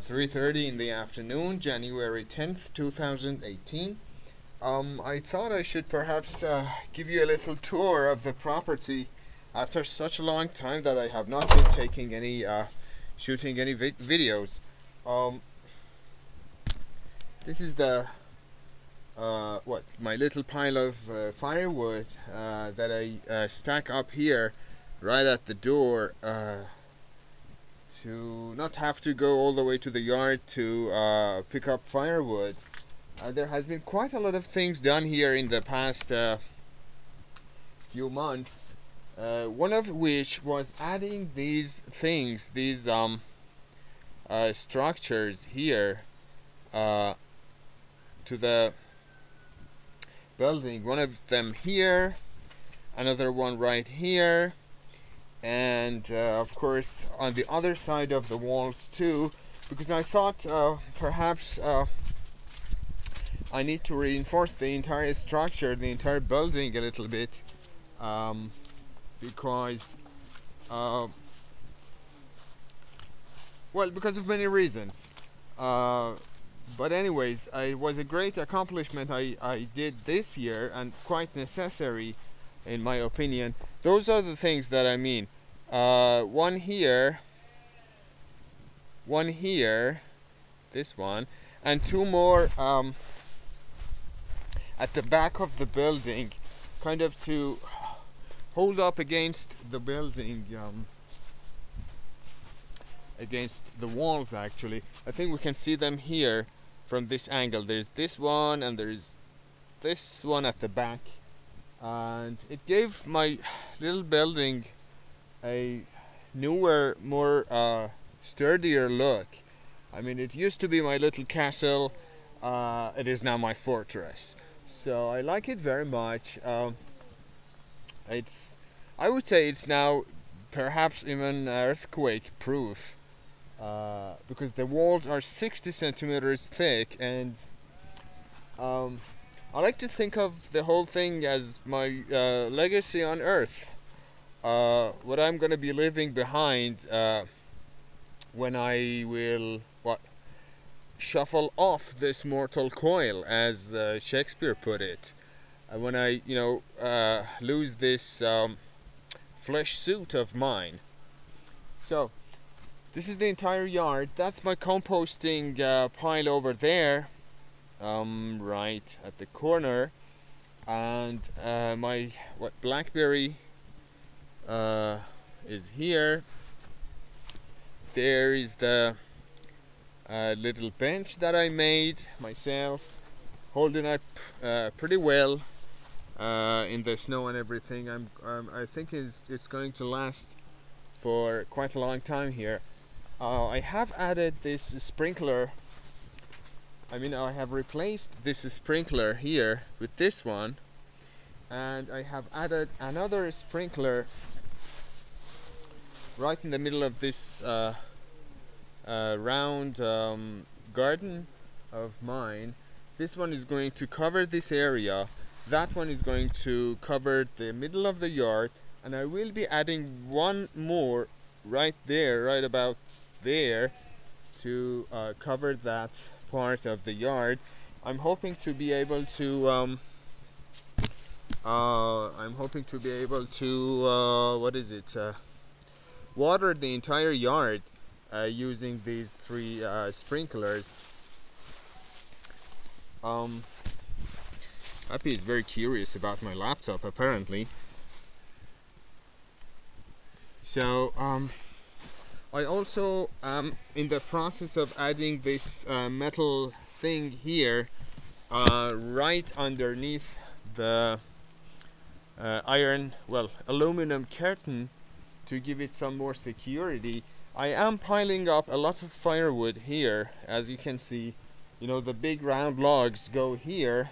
3.30 in the afternoon, January 10th, 2018. Um, I thought I should perhaps uh, give you a little tour of the property after such a long time that I have not been taking any, uh, shooting any vi videos. Um, this is the, uh, what, my little pile of uh, firewood uh, that I uh, stack up here right at the door to not have to go all the way to the yard to uh, pick up firewood. Uh, there has been quite a lot of things done here in the past uh, few months. Uh, one of which was adding these things, these um, uh, structures here uh, to the building. One of them here, another one right here, and uh, of course on the other side of the walls too because I thought uh, perhaps uh, I need to reinforce the entire structure the entire building a little bit um, because uh, well because of many reasons uh, but anyways it was a great accomplishment I, I did this year and quite necessary in my opinion. Those are the things that I mean. Uh, one here, one here, this one, and two more um, at the back of the building, kind of to hold up against the building, um, against the walls actually. I think we can see them here from this angle. There's this one and there's this one at the back and it gave my little building a newer, more uh, sturdier look. I mean, it used to be my little castle. Uh, it is now my fortress. So I like it very much. Um, it's, I would say, it's now perhaps even earthquake proof uh, because the walls are 60 centimeters thick and um, I like to think of the whole thing as my uh, legacy on Earth. Uh, what I'm going to be leaving behind uh, when I will what shuffle off this mortal coil, as uh, Shakespeare put it. Uh, when I, you know, uh, lose this um, flesh suit of mine. So, this is the entire yard. That's my composting pile over there um, right at the corner and uh, my what blackberry uh, is here. There is the uh, little bench that I made myself holding up uh, pretty well uh, in the snow and everything. I'm, um, I think it's, it's going to last for quite a long time here. Uh, I have added this sprinkler I mean I have replaced this sprinkler here with this one and I have added another sprinkler right in the middle of this uh, uh, round um, garden of mine. This one is going to cover this area. That one is going to cover the middle of the yard and I will be adding one more right there right about there to uh, cover that part of the yard. I'm hoping to be able to um, uh, I'm hoping to be able to uh, what is it uh, water the entire yard uh, using these three uh, sprinklers. Um, Happy is very curious about my laptop apparently. So um, I also am in the process of adding this uh, metal thing here uh, right underneath the uh, iron, well, aluminum curtain to give it some more security. I am piling up a lot of firewood here, as you can see. You know, the big round logs go here,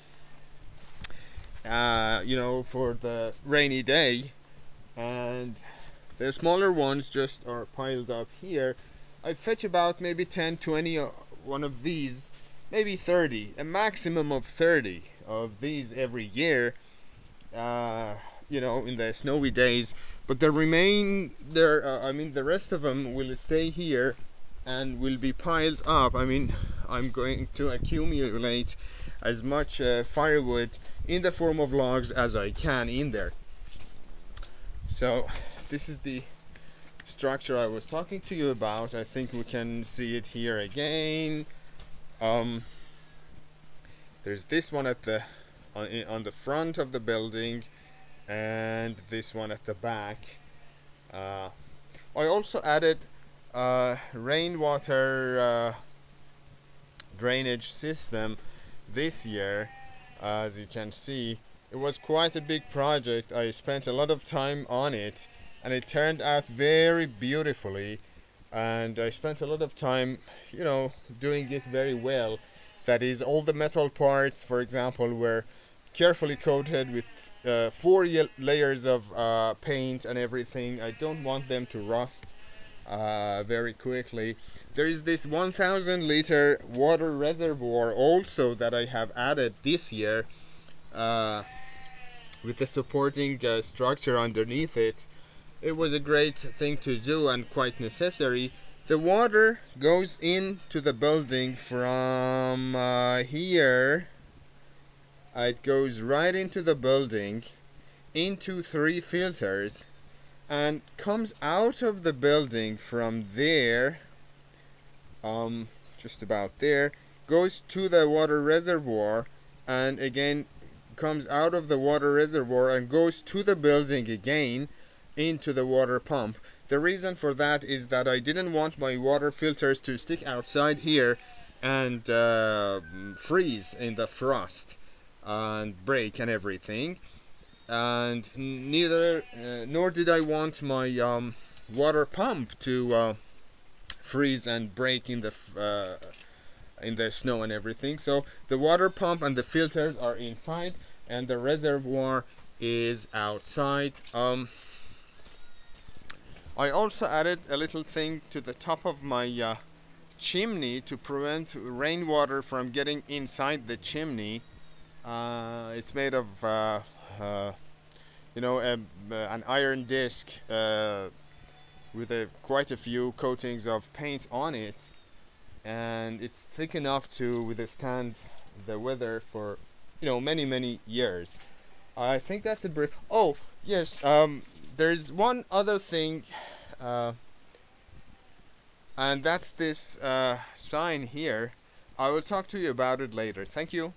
uh, you know, for the rainy day. And the smaller ones just are piled up here. I fetch about maybe 10, 20 uh, one of these, maybe 30, a maximum of 30 of these every year. Uh, you know, in the snowy days. But the remain there, uh, I mean, the rest of them will stay here and will be piled up I mean I'm going to accumulate as much uh, firewood in the form of logs as I can in there so this is the structure I was talking to you about. I think we can see it here again. Um, there's this one at the on, on the front of the building and this one at the back. Uh, I also added a rainwater uh, drainage system this year. As you can see it was quite a big project. I spent a lot of time on it and it turned out very beautifully. And I spent a lot of time you know doing it very well. That is all the metal parts for example were carefully coated with uh, four layers of uh, paint and everything. I don't want them to rust uh, very quickly. There is this 1000 liter water reservoir also that I have added this year uh, with the supporting uh, structure underneath it it was a great thing to do and quite necessary. The water goes into the building from uh, here. It goes right into the building, into three filters, and comes out of the building from there, um, just about there, goes to the water reservoir, and again comes out of the water reservoir and goes to the building again into the water pump. The reason for that is that I didn't want my water filters to stick outside here and uh, freeze in the frost and break and everything. And neither uh, nor did I want my um, water pump to uh, freeze and break in the uh, in the snow and everything. So the water pump and the filters are inside and the reservoir is outside. Um, I also added a little thing to the top of my uh, chimney to prevent rainwater from getting inside the chimney. Uh, it's made of, uh, uh you know, a, an iron disc uh, with a, quite a few coatings of paint on it. And it's thick enough to withstand the weather for, you know, many, many years. I think that's a brief. Oh, yes, um, there's one other thing uh, and that's this uh, sign here. I will talk to you about it later. Thank you